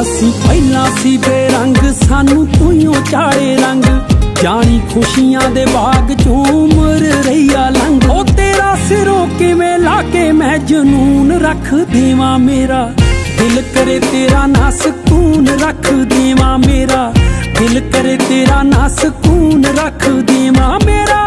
ਅਸੀਂ ਪਹਿਲਾਂ ਸੀ ਬੇਰੰਗ ਸਾਨੂੰ ਤੂੰ ਚਾੜੇ ਰੰਗ। ਜਾਣੀ ਖੁਸ਼ੀਆਂ ਦੇ ਬਾਗ ਚੋਂ ਉਮਰ ਰਹੀਆ ਲੰਘ। ਉਹ ਤੇਰਾ ਸਿਰੋਂ ਕਿਵੇਂ ਲਾ ਕੇ ਮੈਂ ਜਨੂਨ ਰੱਖ ਦੇਵਾਂ ਮੇਰਾ? ਦਿਲ ਕਰੇ ਤੇਰਾ ਨਾ ਸਕੂਨ ਰੱਖ ਦੇਵਾਂ ਮੇਰਾ। ਦਿਲ ਕਰੇ ਤੇਰਾ ਨਾ ਸਕੂਨ ਰੱਖ ਦੇਵਾਂ ਮੇਰਾ।